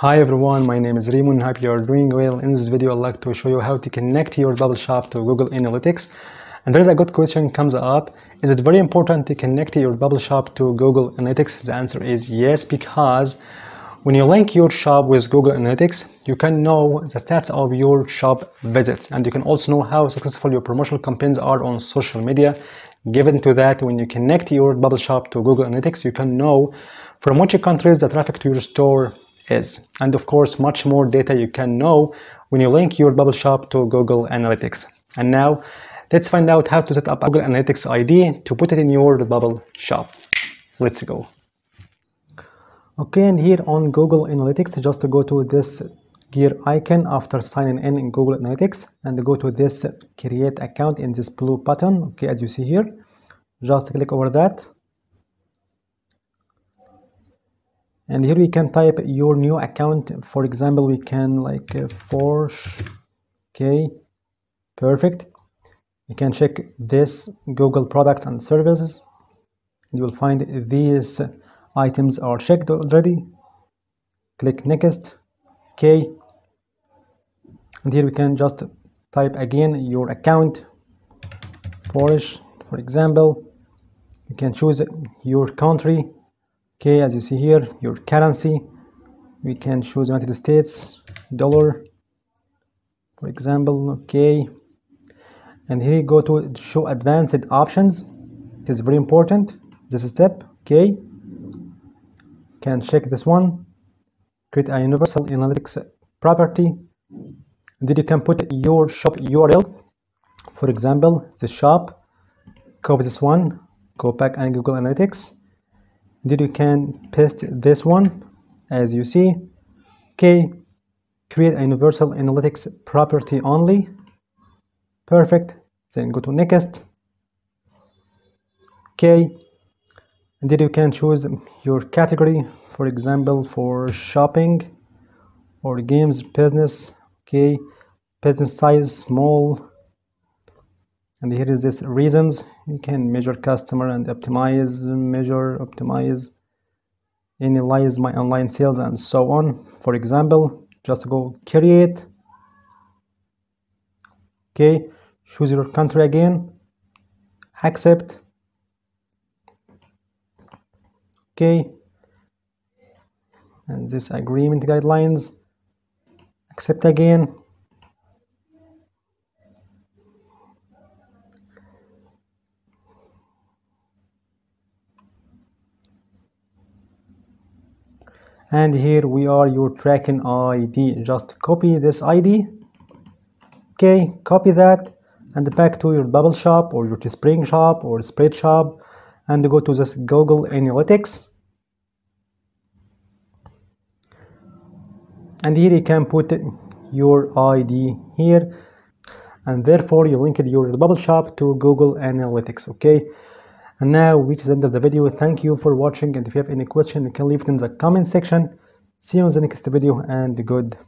Hi everyone, my name is Remon. Hope you are doing well. In this video, I'd like to show you how to connect your bubble shop to Google Analytics. And there is a good question comes up. Is it very important to connect your bubble shop to Google Analytics? The answer is yes, because when you link your shop with Google Analytics, you can know the stats of your shop visits and you can also know how successful your promotional campaigns are on social media. Given to that, when you connect your bubble shop to Google Analytics, you can know from which countries the traffic to your store is. And of course, much more data you can know when you link your bubble shop to Google Analytics. And now, let's find out how to set up Google Analytics ID to put it in your bubble shop. Let's go. Okay, and here on Google Analytics, just to go to this gear icon after signing in in Google Analytics and go to this create account in this blue button, okay, as you see here. Just click over that and here we can type your new account. For example we can like uh, force okay perfect. You can check this google products and services. You will find these items are checked already. Click next. Okay and here we can just type again your account. Forge, for example. You can choose your country okay as you see here your currency we can choose United States dollar for example okay. And here you go to show advanced options. It is very important. This step okay. Can check this one. Create a universal analytics property. And then you can put your shop url. For example the shop copy this one go back and google analytics then you can paste this one as you see. Okay create a universal analytics property only. Perfect. Then go to next. Okay and then you can choose your category for example for shopping or games business. Okay business size small and here is this reasons. You can measure customer and optimize measure optimize analyze my online sales and so on. For example just go create. Okay choose your country again. Accept. Okay. And this agreement guidelines. Accept again and here we are your tracking id just copy this id okay copy that and back to your bubble shop or your spring shop or spread shop and go to this google analytics. And here you can put your id here. And therefore you linked your bubble shop to google analytics okay and now we reach the end of the video. Thank you for watching and if you have any question you can leave it in the comment section. See you in the next video and goodbye.